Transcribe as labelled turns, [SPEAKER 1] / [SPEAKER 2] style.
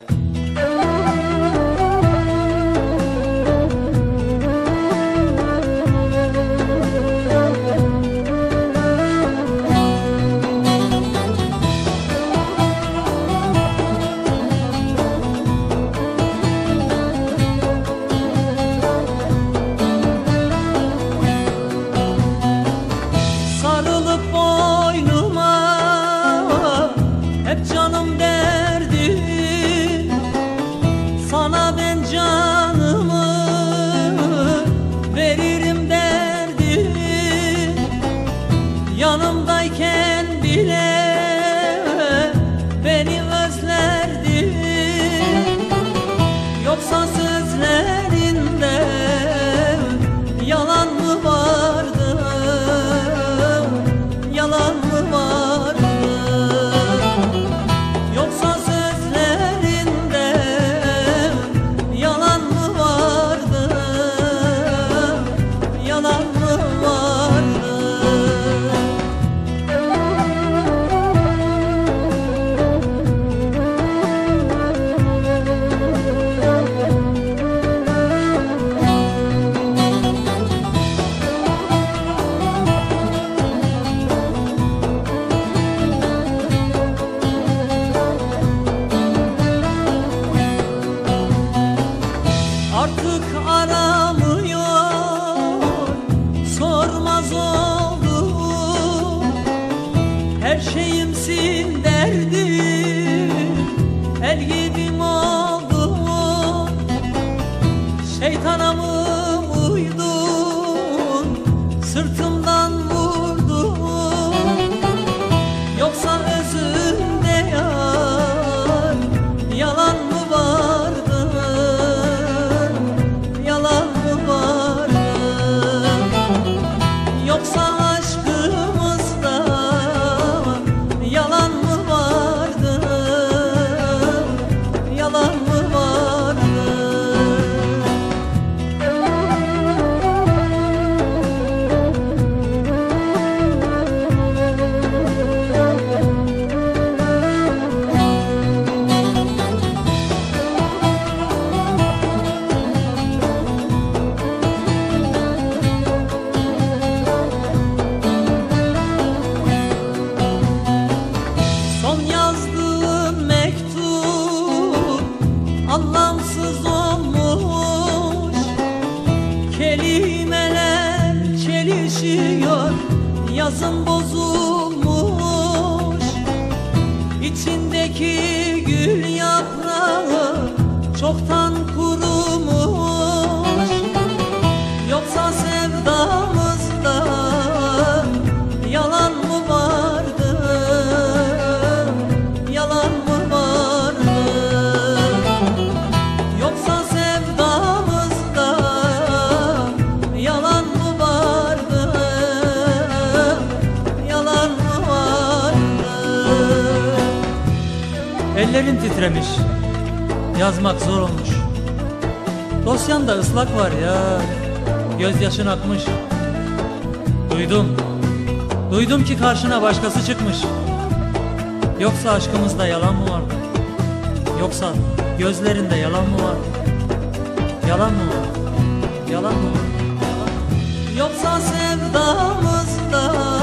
[SPEAKER 1] you Artık aramıyor Her şeyimsin derdim El gibim oldu Şeytana mı yazım bozulmuş. İçindeki gül yaprağı çoktan
[SPEAKER 2] Ellerin titremiş. Yazmak zor olmuş. Dosyanda ıslak var ya. Gözyaşın akmış. Duydum. Duydum ki karşına başkası çıkmış. Yoksa aşkımızda yalan mı vardı? Yoksa gözlerinde yalan mı vardı? Yalan mı vardı? Yalan mı vardı?
[SPEAKER 1] Yoksa sevdamızda